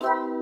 you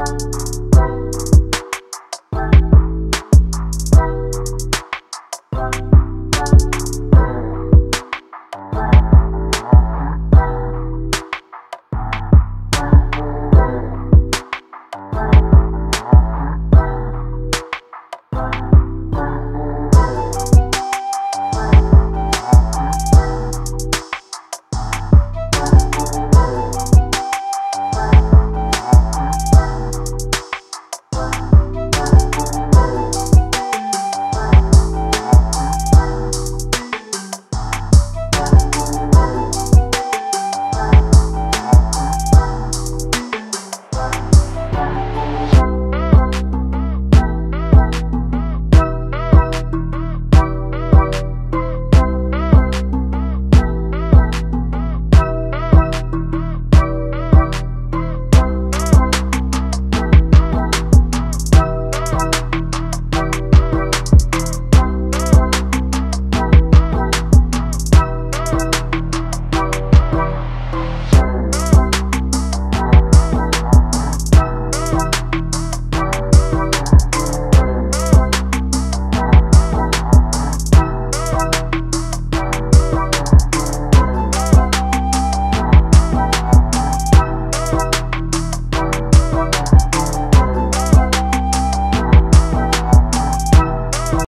you